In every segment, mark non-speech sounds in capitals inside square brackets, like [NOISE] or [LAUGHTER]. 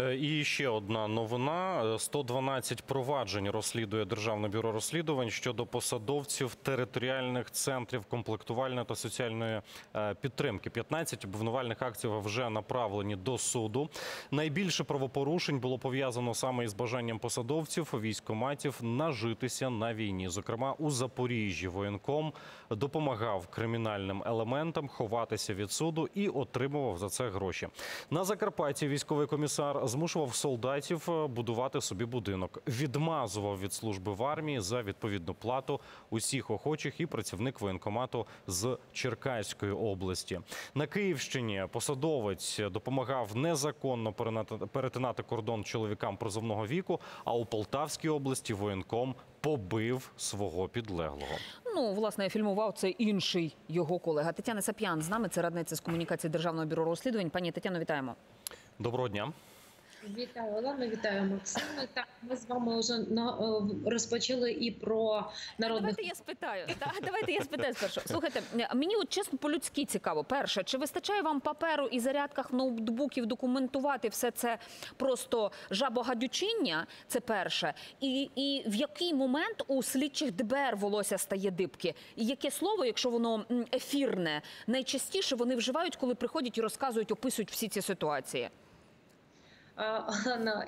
Е, І ще одна новина: Е, 112 проваджень розслідує Державне бюро розслідувань щодо посадовців територіальних центрів комплектувальної та соціальної е, підтримки. 15 обвинувальних акцій вже направлені до суду. Найбільше правопорушень було пов'язано саме із бажанням посадовців військоматів нажитися на війні. Зокрема, у Запоріжжі воєнком допомагав кримінальним елементам ховатися від суду і отримував за це гроші. На Закарпатті військовий комісар змушував солдатів е, будувати собі будинок, відмазував від служби в армії за відповідну плату усіх охочих і працівник воєнкомату з Черкаської області. На Київщині посадовець допомагав незаконно перетинати кордон чоловікам призовного віку. А у Полтавській області воєнком побив свого підлеглого. Ну, власне, фільмував це інший його колега. Тетяна Сап'ян з нами, це радниця з комунікації Державного бюро розслідувань. Пані Тетяно, вітаємо. Доброго дня. Вітаю, Олена, вітаю, Максиме. Так, ми з вами вже на, е, розпочали і про народних Давайте я спитаю. Та, давайте я спитаю спершу. Слухайте, мені от чесно по-людськи цікаво. Перше, чи вистачає вам паперу і зарядках ноутбуків документувати все це просто жабогадючиння? Це перше. І, і в який момент у слідчих ДБР волосся стає дибки? І яке слово, якщо воно ефірне, найчастіше вони вживають, коли приходять і розказують, описують всі ці ситуації?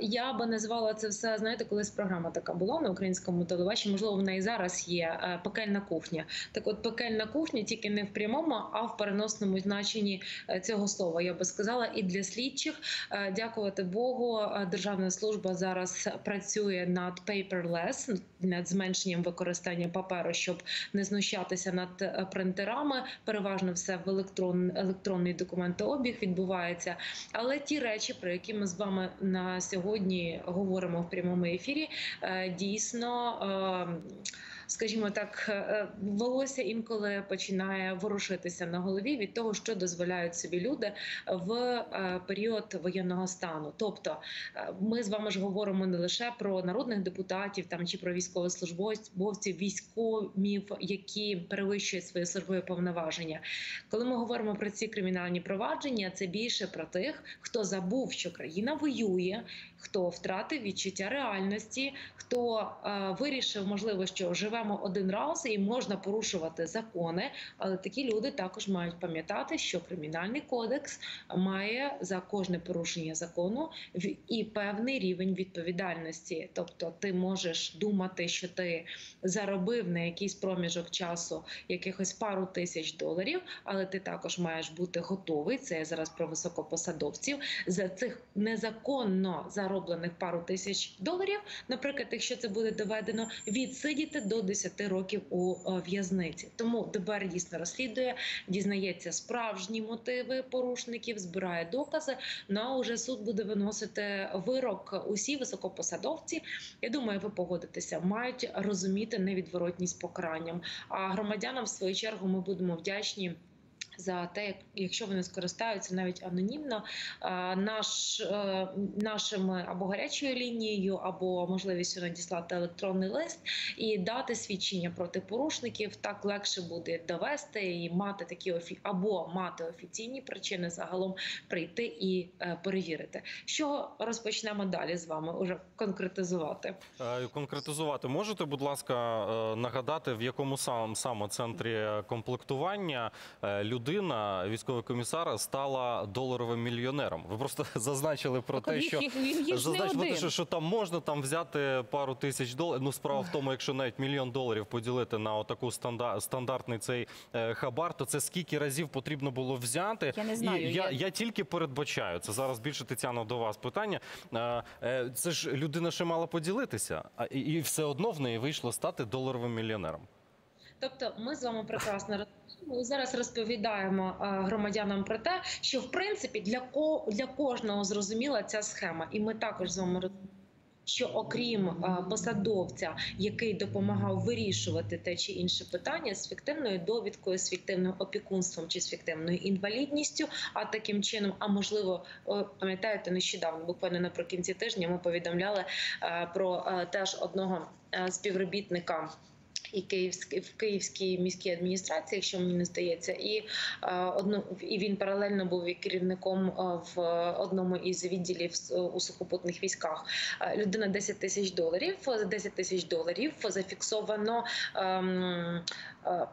Я би назвала це все. Знаєте, колись програма така була на українському телебаченні. Можливо, вона і зараз є е, пекельна кухня. Так, от пекельна кухня тільки не в прямому, а в переносному значенні е, цього слова. Я би сказала, і для слідчих. Е, Дякувати Богу, державна служба зараз працює над paperless, над зменшенням використання паперу, щоб не знущатися над принтерами. Переважно все в електрон, електронний документообіг відбувається. Але ті речі, про які ми з вами на сьогодні говоримо в прямому ефірі, е, дійсно. Е, Скажімо так, е, волосся інколи починає ворушитися на голові від того, що дозволяють собі люди в е, період воєнного стану. Тобто, е, ми з вами ж говоримо не лише про народних депутатів там чи про військовослужбовців, військовів, які перевищують свої службові повноваження. Коли ми говоримо про ці кримінальні провадження, це більше про тих, хто забув, що країна воює, хто втратив відчуття реальності, хто е, вирішив, можливо, що живемо один раз і можна порушувати закони. Але такі люди також мають пам'ятати, що кримінальний кодекс має за кожне порушення закону і певний рівень відповідальності. Тобто, ти можеш думати, що ти заробив на якийсь проміжок часу якихось пару тисяч доларів, але ти також маєш бути готовий. Це я зараз про високопосадовців за цих незаконно зароблених пару тисяч доларів. Наприклад, якщо це буде доведено, відсидіти до 10 років у е, в'язниці. Тому ДБР дійсно розслідує, дізнається справжні мотиви порушників, збирає докази. Ну а уже суд буде виносити вирок. Усі високопосадовці, я думаю, ви погодитеся, мають розуміти невідворотність покаранням. А громадянам, в свою чергу, ми будемо вдячні. За те, якщо вони скористаються навіть анонімно, наш е, нашими або гарячою лінією, або можливістю надіслати електронний лист і дати свідчення проти порушників, так легше буде довести і мати такі офі... або мати офіційні причини загалом прийти і е, перевірити. Що розпочнемо далі з вами? Уже конкретизувати. Е, Конкретизувати можете, будь ласка, нагадати, в якому сам саме центрі комплектування е, людина, військовий комісар, стала доларовим мільйонером. Ви просто [LAUGHS] зазначили про Так, те, що їх- їх зазначили про те, що, що там можна там взяти пару тисяч доларів. Ну, справа в тому, якщо навіть мільйон доларів поділити на отаку станда- стандартний цей е, хабар, то це скільки разів потрібно було взяти? Я не знаю, І я, я- я тільки передбачаю. Це зараз більше Тетяна до вас питання. Е, е, Це ж людина ще мала поділитися, а і, і все одно в неї вийшло стати доларовим мільйонером. Тобто, ми з вами прекрасно розуміємо зараз розповідаємо е, громадянам про те, що в принципі для ко для кожного зрозуміла ця схема, і ми також з вами розуміємо, що окрім е, посадовця, який допомагав вирішувати те чи інше питання з фіктивною довідкою, з фіктивним опікунством чи з фіктивною інвалідністю, а таким чином, а можливо, пам'ятаєте, нещодавно, буквально наприкінці тижня, ми повідомляли е, про теж одного співробітника і Київській в Київській міській адміністрації, якщо мені не здається, і е, одну і він паралельно був і керівником е, в одному із відділів у сухопутних військах. Е, Людина 10 тисяч доларів. За 10 тисяч доларів зафіксовано ем,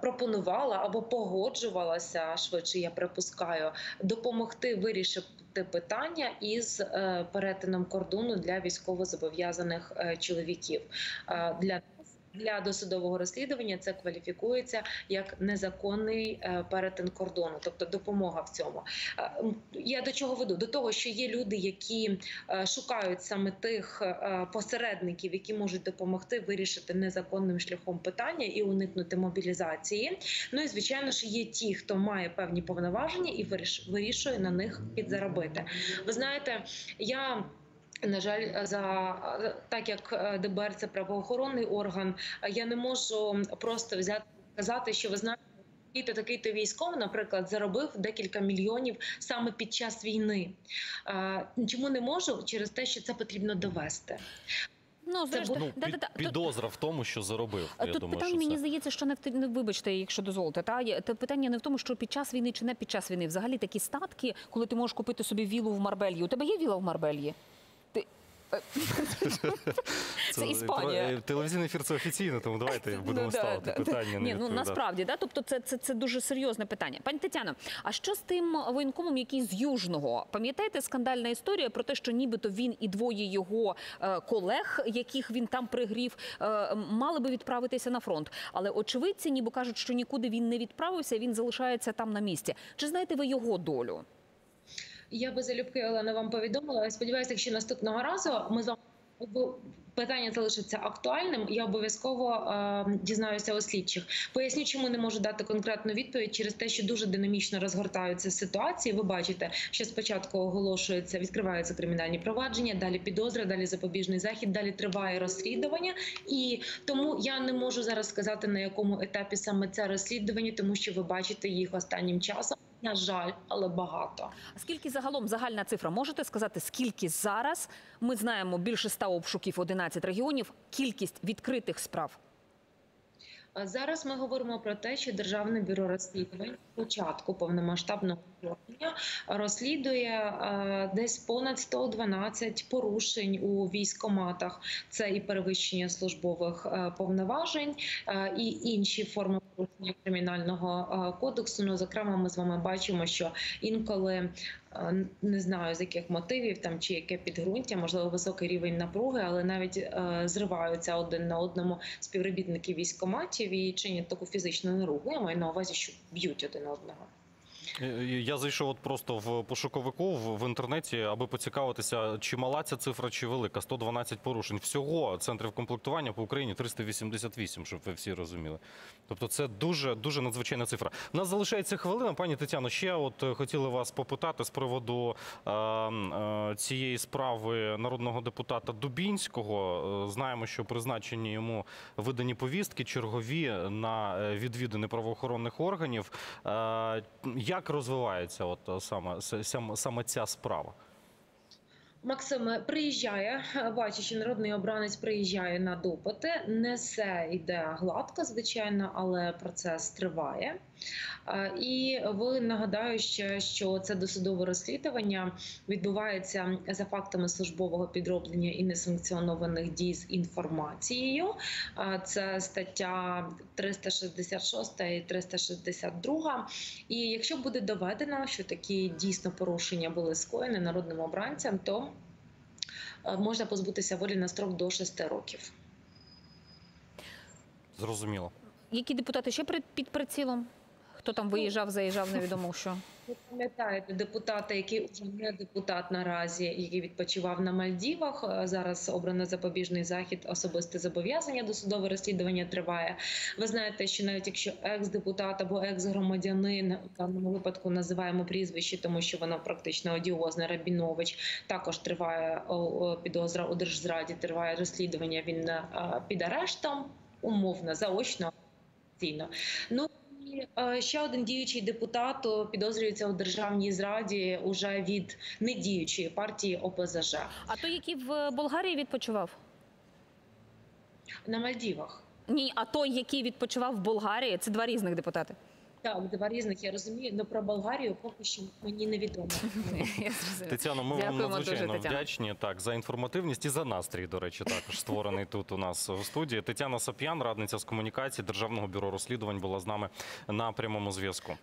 пропонувала або погоджувалася швидше, я припускаю, допомогти вирішити питання із перетином кордону для військовозобов'язаних чоловіків. Для для досудового розслідування це кваліфікується як незаконний е, перетин кордону, тобто допомога в цьому. Е, Я до чого веду? До того, що є люди, які е, шукають саме тих посередників, які можуть допомогти вирішити незаконним шляхом питання і уникнути мобілізації. Ну і звичайно ж є ті, хто має певні повноваження і виріш- вирішує на них підзаробити. Ви знаєте, я. На жаль, за так як е, ДБР це правоохоронний орган, е, я не можу просто взяти і сказати, що ви знаєте. Такий-то такий-то військовий, наприклад, заробив декілька мільйонів саме під час війни. Е, Чому не можу? Через те, що це потрібно довести. Ну, зрештою, Ну, да, під, да. Підозра в тому, що заробив. А Я думаю, питання що мені це. здається, що не в не вибачте, якщо дозволите. Та є- те питання не в тому, що під час війни чи не під час війни. Взагалі такі статки, коли ти можеш купити собі вілу в Марбельї. У тебе є віла в Марбельї? Це Іспанія. е, Телевізійний ефір це офіційно, тому давайте [LAUGHS] будемо Ну, ставити да, да. питання. Ні, ну насправді, да, тобто це, це, це дуже серйозне питання. Пані Тетяно, а що з тим воєнкомом, який з Южного? Пам'ятаєте скандальна історія про те, що нібито він і двоє його е, колег, яких він там пригрів, е, мали би відправитися на фронт. Але очевидці ніби кажуть, що нікуди він не відправився, він залишається там на місці. Чи знаєте ви його долю? Я би залюбки Олена вам повідомила. Сподіваюся, якщо наступного разу ми з вами питання залишиться актуальним. Я обов'язково е, дізнаюся у слідчих. Поясню, чому не можу дати конкретну відповідь через те, що дуже динамічно розгортаються ситуації. Ви бачите, що спочатку оголошується, відкриваються кримінальні провадження, далі підозра, далі запобіжний захід, далі триває розслідування. І тому я не можу зараз сказати на якому етапі саме це розслідування, тому що ви бачите їх останнім часом. На жаль, але багато. А скільки загалом загальна цифра? Можете сказати, скільки зараз ми знаємо більше ста обшуків 11 регіонів, кількість відкритих справ? Зараз ми говоримо про те, що Державне бюро розслідувань початку повномасштабного вторгнення розслідує е, десь понад 112 порушень у військоматах. Це і перевищення службових е, повноважень, е, і інші форми порушення кримінального е, кодексу. Ну, зокрема, ми з вами бачимо, що інколи е, не знаю з яких мотивів там чи яке підґрунтя, можливо, високий рівень напруги, але навіть е, зриваються один на одному співробітники військоматів і чинять таку фізичну наругу. Я маю на увазі, що б'ють один одного. Е, Я зайшов от просто в пошуковику в, інтернеті, аби поцікавитися, чи мала ця цифра, чи велика. 112 порушень. Всього центрів комплектування по Україні 388, щоб ви всі розуміли. Тобто це дуже дуже надзвичайна цифра. У нас залишається хвилина. Пані Тетяно, ще от е, хотіли вас попитати з приводу е, е, цієї справи народного депутата Дубінського. Е, Знаємо, що призначені йому видані повістки чергові на е, відвідини правоохоронних органів. Е, Як розвивається от е, саме, саме ця справа? Максим приїжджає, бачу, що народний обранець приїжджає на допити. Не все йде гладко, звичайно, але процес триває. Е, І ви нагадаю ще, що це досудове розслідування відбувається за фактами службового підроблення і несанкціонованих дій з інформацією. Е, Це стаття 366 і 362. І якщо буде доведено, що такі дійсно порушення були скоєні народним обранцям, то можна позбутися волі на строк до 6 років. Зрозуміло. Які депутати ще під прицілом? Хто там виїжджав, заїжджав, невідомо що. Ви пам'ятаєте депутата, який вже не депутат наразі, який відпочивав на Мальдівах. е, Зараз обрано запобіжний захід, особисте зобов'язання до судове розслідування триває. Ви знаєте, що навіть якщо екс-депутат або екс-громадянин в даному випадку називаємо прізвище, тому що воно практично одіозне Рабінович, також триває підозра у держзраді, триває розслідування. Він е, під арештом, умовно, заочно. Ну і е, ще один діючий депутат підозрюється у державній зраді уже від недіючої партії ОПЗЖ А той, який в Болгарії відпочивав? на Мальдівах. Ні, а той, який відпочивав в Болгарії, це два різних депутати. Так, два різних я розумію. але про Болгарію поки що мені невідомо. [LAUGHS] Тетяно, ми вам Дякуємо дуже, надзвичайно вдячні так за інформативність і за настрій, до речі, також створений тут у нас у студії. Тетяна Сап'ян, радниця з комунікації Державного бюро розслідувань, була з нами на прямому зв'язку.